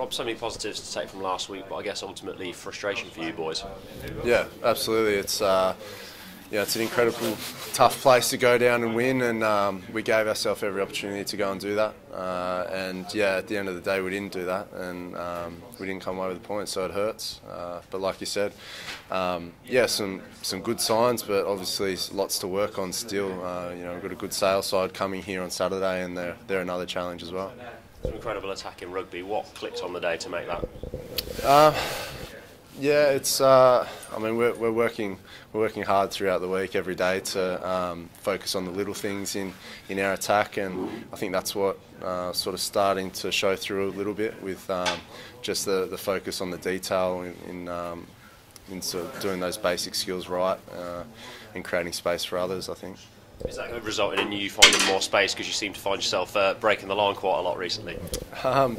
Rob, so many positives to take from last week, but I guess ultimately frustration for you boys. Yeah, absolutely. It's uh, yeah, it's an incredible, tough place to go down and win, and um, we gave ourselves every opportunity to go and do that. Uh, and yeah, at the end of the day, we didn't do that, and um, we didn't come away with the points, so it hurts. Uh, but like you said, um, yeah, some some good signs, but obviously lots to work on still. Uh, you know, we've got a good Sale side coming here on Saturday, and they're they're another challenge as well. Some incredible attack in rugby. What clicked on the day to make that? Uh, yeah, it's. Uh, I mean, we're, we're working we're working hard throughout the week, every day, to um, focus on the little things in, in our attack, and I think that's what uh, sort of starting to show through a little bit with um, just the, the focus on the detail in, in, um, in sort of doing those basic skills right uh, and creating space for others. I think. Is that resulting in you finding more space because you seem to find yourself uh, breaking the line quite a lot recently? Um,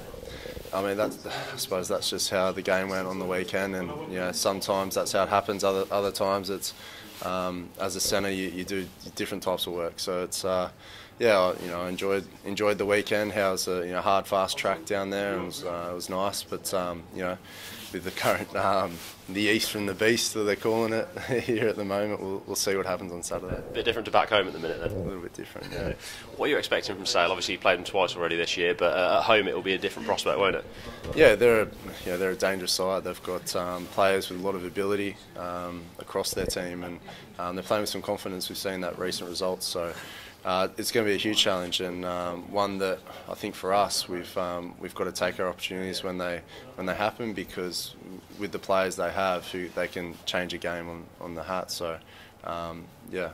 I mean, that's, I suppose that's just how the game went on the weekend, and you know, sometimes that's how it happens. Other other times, it's um, as a centre, you, you, do different types of work. So it's uh, yeah, you know, enjoyed enjoyed the weekend. How it's a you know hard, fast track down there, and it was, uh, it was nice. But um, you know, with the current um, the east from the beast that they're calling it here at the moment. We'll, we'll see what happens on Saturday. A bit different to back home at the minute then. A little bit different, yeah. what are you expecting from Sale? Obviously, you played them twice already this year, but uh, at home it will be a different prospect, won't it? Yeah, they're a, yeah they're a dangerous side. They've got um, players with a lot of ability um, across their team, and um, they're playing with some confidence. We've seen that recent results, so uh, it's going to be a huge challenge and um, one that I think for us we've um, we've got to take our opportunities when they when they happen because with the players they have who they can change a game on, on the hat so um, yeah